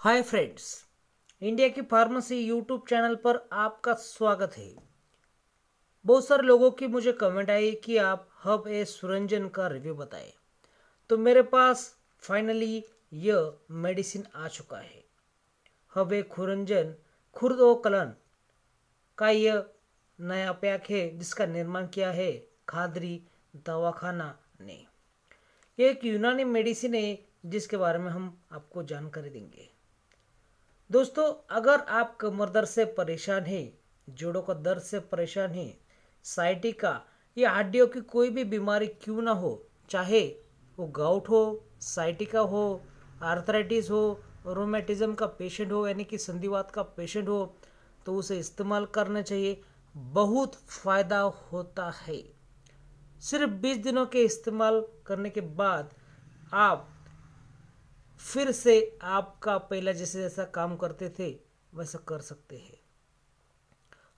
हाय friends, India की pharmacy YouTube channel पर आपका स्वागत है। बहुत सारे लोगों की मुझे कमेंट आई कि आप हब ए सुरंजन का रिव्यू बताएँ। तो मेरे पास फाइनली यह मेडिसिन आ चुका है। हब ए खुरंजन, खुर्द ओ कलन का यह नया पैक है जिसका निर्माण किया है खादरी दवाखाना ने। यह एक यूनानी मेडिसिन है जिसके बारे में हम आपको जानकारी देंगे। दोस्तों, अगर आप कमर दर्द से परेशान हैं, जोड़ों का दर्द से परेशान हैं साइटिका या हड्डियों की कोई भी बीमारी क्यों ना हो, चाहे वो गाउट हो साइटिका हो आर्थराइटिस हो रोमेटिज्म का पेशेंट हो, यानी कि संधिवात का पेशेंट हो तो उसे इस्तेमाल करना चाहिए। बहुत फ़ायदा होता है। सिर्फ़ 20 दिनों के इस्तेमाल करने के बाद आप फिर से आपका पहला जैसे जैसा काम करते थे, वैसा कर सकते हैं।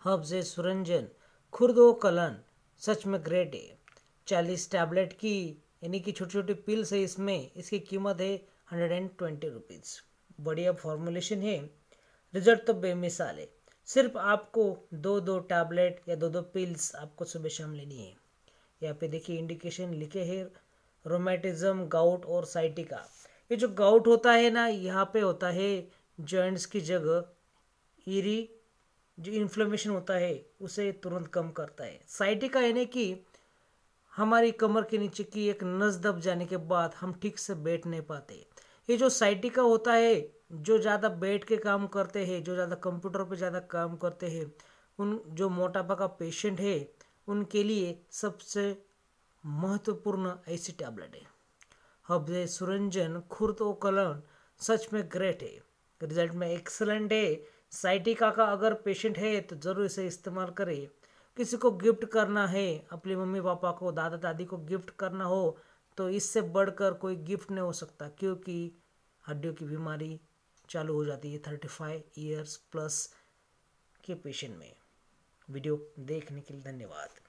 हब्स सुरंजन खुर्दो कलन, सच में ग्रेट है। चालीस टैबलेट की, यानी कि छोटी छोटी पिल्स है इसमें, इसकी कीमत है हंड्रेड एंड ट्वेंटी रुपीज़ बढ़िया फॉर्मुलेशन है। रिज़ल्ट तो बेमिसाल है। सिर्फ़ आपको दो दो टैबलेट या दो दो पिल्स आपको सुबह शाम लेनी है। यहाँ पे देखिए इंडिकेशन लिखे हैं रोमेटिज्म गाउट और साइटिका ये जो गाउट होता है ना, यहाँ पे होता है जॉइंट्स की जगह ईरी जो इन्फ्लेमेशन होता है, उसे तुरंत कम करता है। साइटिका यानी कि हमारी कमर के नीचे की एक नस दब जाने के बाद हम ठीक से बैठ नहीं पाते। ये जो साइटिका होता है, जो ज़्यादा बैठ के काम करते हैं, जो ज़्यादा कंप्यूटर पे ज़्यादा काम करते हैं, उन, जो मोटापा का पेशेंट है, उनके लिए सबसे महत्वपूर्ण ऐसी टैबलेट है। हब्जे सुरंजन, खुर्द और कलन सच में ग्रेट है। रिज़ल्ट में एक्सलेंट है। साइटिका का अगर पेशेंट है तो ज़रूर इसे इस्तेमाल करें। किसी को गिफ्ट करना है, अपने मम्मी पापा को, दादा दादी को गिफ्ट करना हो तो इससे बढ़कर कोई गिफ्ट नहीं हो सकता, क्योंकि हड्डियों की बीमारी चालू हो जाती है थर्टी फाइव ईयर्स प्लस के पेशेंट में। वीडियो देखने के लिए धन्यवाद।